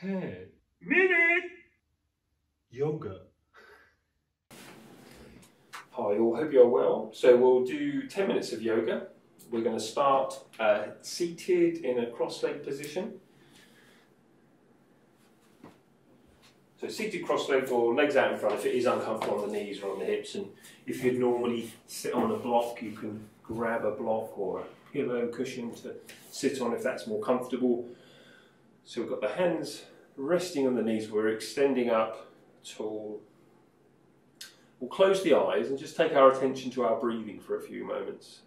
10 Minute! yoga. Hi, all. Hope you're well. So we'll do 10 minutes of yoga. We're going to start uh, seated in a cross leg position. So seated cross-legged or legs out in front if it is uncomfortable on the knees or on the hips. And if you'd normally sit on a block, you can grab a block or a pillow cushion to sit on if that's more comfortable. So we've got the hands resting on the knees. We're extending up tall We'll close the eyes and just take our attention to our breathing for a few moments.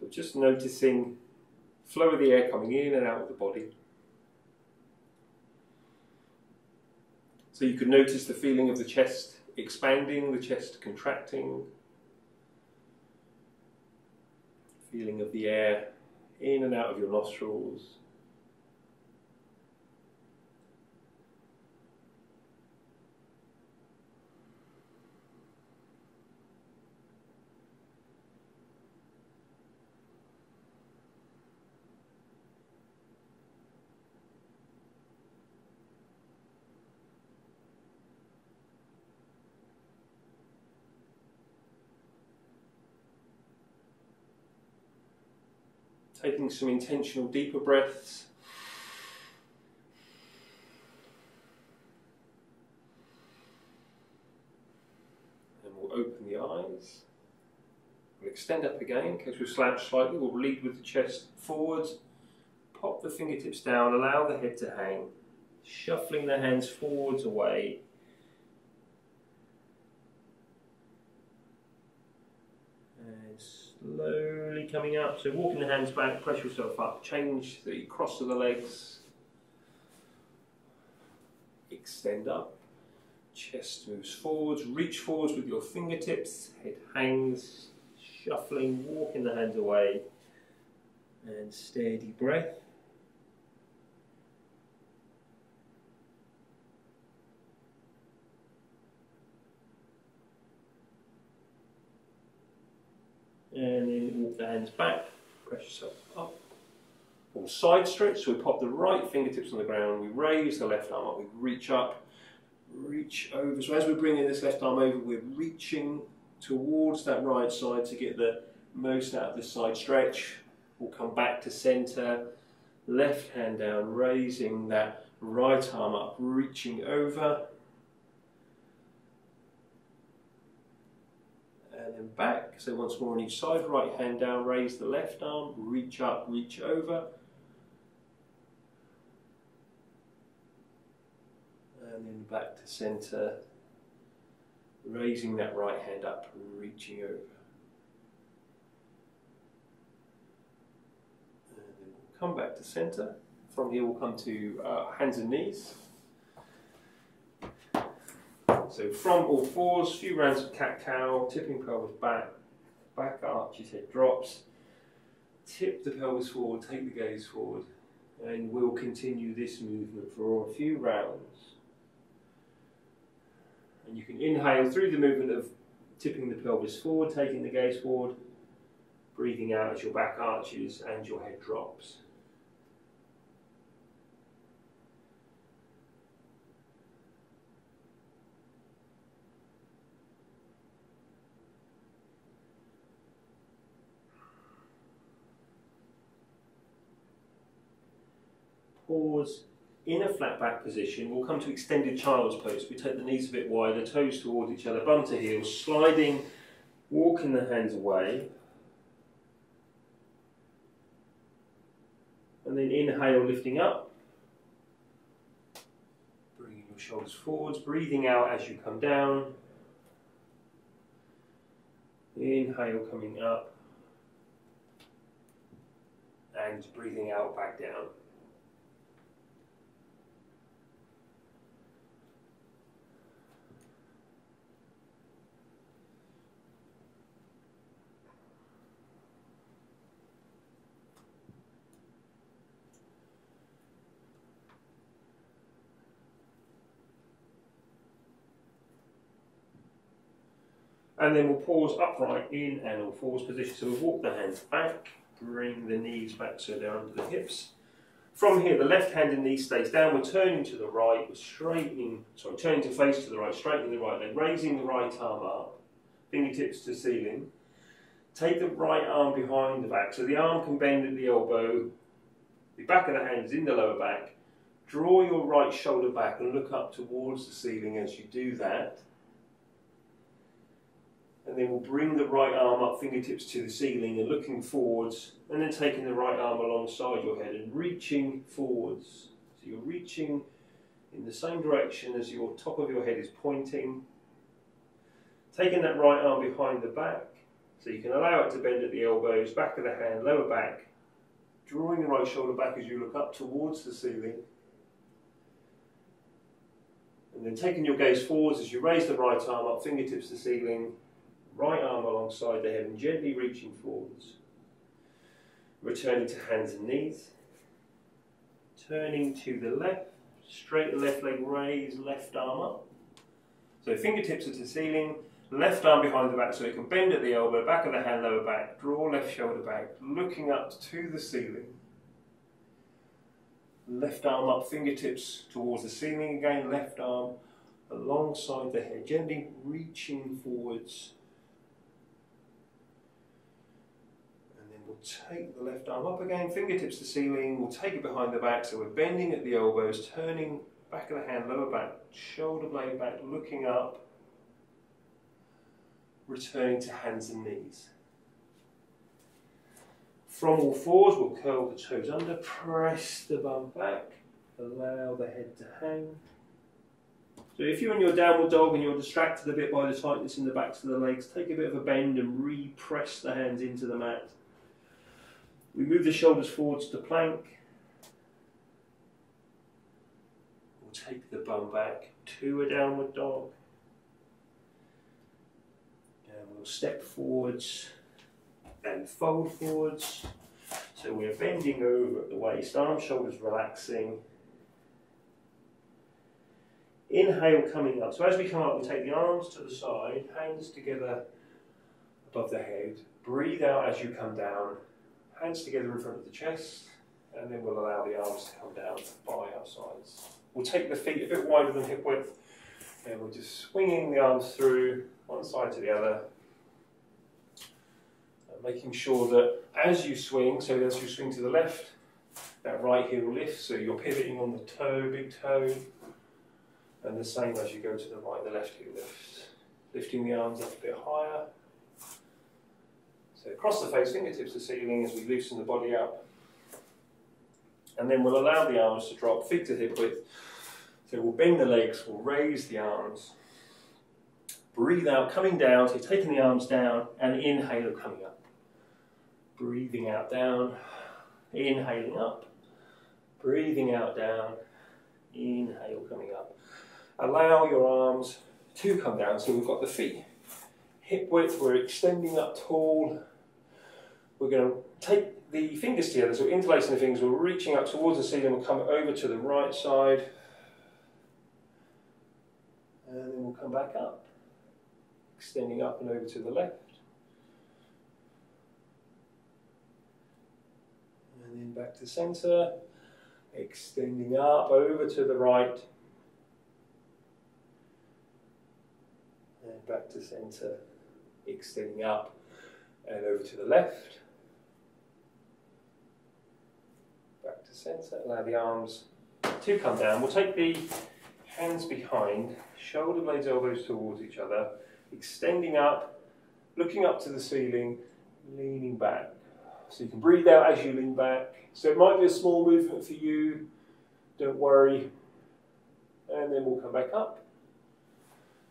So just noticing flow of the air coming in and out of the body. So you can notice the feeling of the chest expanding, the chest contracting, feeling of the air in and out of your nostrils. Taking some intentional deeper breaths. And we'll open the eyes. We'll extend up again in case we slouch slightly. We'll lead with the chest forwards. Pop the fingertips down, allow the head to hang. Shuffling the hands forwards away. And slowly coming up. So walking the hands back, press yourself up, change the cross of the legs, extend up, chest moves forwards, reach forwards with your fingertips, head hangs, shuffling, walking the hands away, and steady breath. And then walk the hands back, press yourself up. Or side stretch, so we pop the right fingertips on the ground, we raise the left arm up, we reach up, reach over. So as we're bringing this left arm over, we're reaching towards that right side to get the most out of the side stretch. We'll come back to center, left hand down, raising that right arm up, reaching over. And back. So once more on each side, right hand down, raise the left arm, reach up, reach over. And then back to center, raising that right hand up, reaching over. And then we'll come back to center. From here we'll come to uh, hands and knees. So from all fours, few rounds of cat cow, tipping pelvis back, back arches, head drops, tip the pelvis forward, take the gaze forward, and we'll continue this movement for a few rounds. And you can inhale through the movement of tipping the pelvis forward, taking the gaze forward, breathing out as your back arches and your head drops. Pause in a flat back position. We'll come to extended child's pose. We take the knees a bit wider, toes towards each other, bum to heel, sliding, walking the hands away. And then inhale, lifting up. Bringing your shoulders forwards, breathing out as you come down. Inhale, coming up. And breathing out, back down. And then we'll pause upright in and all fours position. So we'll walk the hands back, bring the knees back so they're under the hips. From here, the left hand and knee stays down. We're turning to the right. We're straightening, sorry, turning to face to the right, straightening the right leg, raising the right arm up, fingertips to ceiling. Take the right arm behind the back, so the arm can bend at the elbow. The back of the hand is in the lower back. Draw your right shoulder back and look up towards the ceiling as you do that. And then we'll bring the right arm up, fingertips to the ceiling and looking forwards, and then taking the right arm alongside your head and reaching forwards. So you're reaching in the same direction as your top of your head is pointing. Taking that right arm behind the back, so you can allow it to bend at the elbows, back of the hand, lower back. Drawing the right shoulder back as you look up towards the ceiling. And then taking your gaze forwards as you raise the right arm up, fingertips to ceiling, right arm alongside the head and gently reaching forwards. Returning to hands and knees. Turning to the left, straight left leg raise, left arm up. So fingertips are to the ceiling, left arm behind the back so you can bend at the elbow, back of the hand, lower back, draw left shoulder back, looking up to the ceiling. Left arm up, fingertips towards the ceiling again, left arm alongside the head, gently reaching forwards take the left arm up again, fingertips to ceiling, we'll take it behind the back, so we're bending at the elbows, turning back of the hand, lower back, shoulder blade back, looking up, returning to hands and knees. From all fours, we'll curl the toes under, press the bum back, allow the head to hang. So if you're in your downward dog and you're distracted a bit by the tightness in the backs of the legs, take a bit of a bend and re-press the hands into the mat. We move the shoulders forwards to plank. We'll take the bum back to a downward dog. And we'll step forwards and fold forwards. So we're bending over at the waist, arms, shoulders relaxing. Inhale coming up. So as we come up, we take the arms to the side, hands together above the head. Breathe out as you come down hands together in front of the chest, and then we'll allow the arms to come down by our sides. We'll take the feet a bit wider than hip width, and we're just swinging the arms through one side to the other, making sure that as you swing, so as you swing to the left, that right heel lifts, so you're pivoting on the toe, big toe, and the same as you go to the right, the left heel lifts. Lifting the arms up a bit higher, so across the face, fingertips to ceiling as we loosen the body up. And then we'll allow the arms to drop, feet to hip width. So we'll bend the legs, we'll raise the arms. Breathe out, coming down, so taking the arms down, and inhale coming up. Breathing out, down, inhaling up. Breathing out, down, inhale coming up. Allow your arms to come down, so we've got the feet hip width, we're extending up tall, we're going to take the fingers together, so interlacing the fingers, we're reaching up towards the ceiling, we'll come over to the right side, and then we'll come back up, extending up and over to the left. And then back to center, extending up over to the right, and back to center, extending up and over to the left. Center, allow the arms to come down. We'll take the hands behind, shoulder blades, elbows towards each other, extending up, looking up to the ceiling, leaning back. So you can breathe out as you lean back. So it might be a small movement for you, don't worry. And then we'll come back up.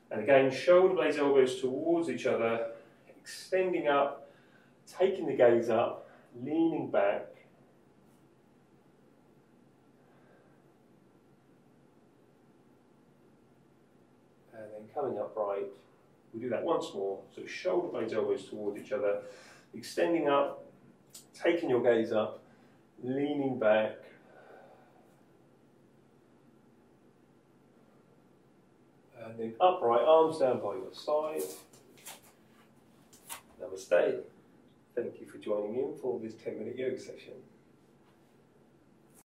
And again, shoulder blades, elbows towards each other, extending up, taking the gaze up, leaning back, coming upright. We do that once more. So shoulder blades, elbows towards each other, extending up, taking your gaze up, leaning back. And then upright, arms down by your side. Namaste. Thank you for joining in for this 10 minute yoga session.